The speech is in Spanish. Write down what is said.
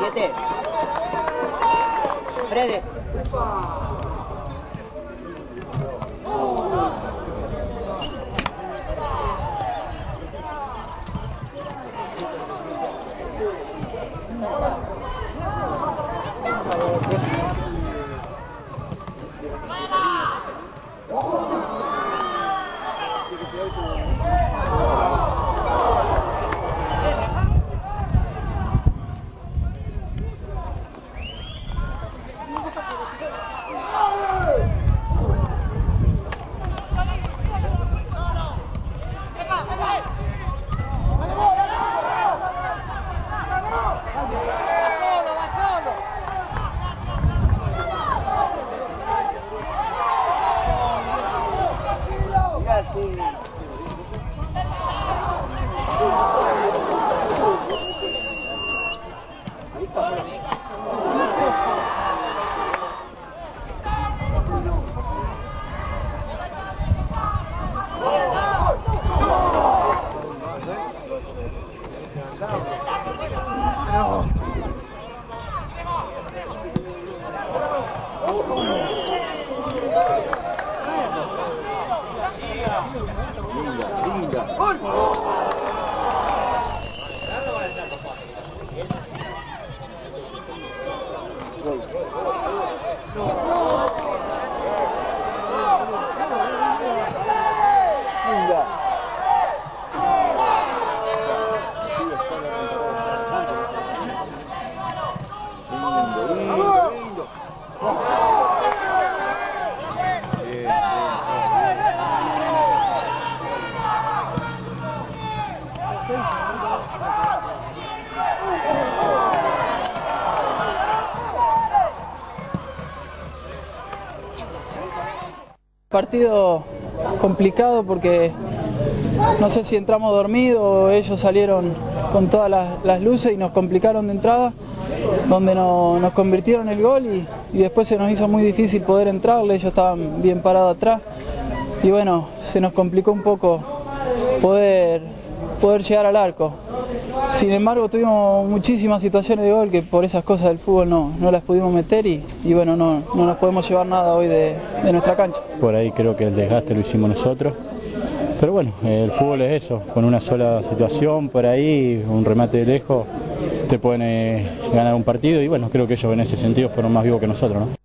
Siete. Fredes. Não. Гол! Partido complicado porque no sé si entramos dormidos o ellos salieron con todas las, luces y nos complicaron de entrada, donde no- nos convirtieron el gol y, y después se nos hizo muy difícil poder entrarle, ellos estaban bien parados atrás. Y bueno, se nos complicó un poco poder, poder llegar al arco. Sin embargo, tuvimos muchísimas situaciones de gol que por esas cosas del fútbol no, no las pudimos meter y, y bueno, no, no nos podemos llevar nada hoy de, de nuestra cancha. Por ahí creo que el desgaste lo hicimos nosotros. Pero bueno, el fútbol es eso, con una sola situación por ahí, un remate de lejos, te pueden eh, ganar un partido y bueno, creo que ellos en ese sentido fueron más vivos que nosotros. ¿no?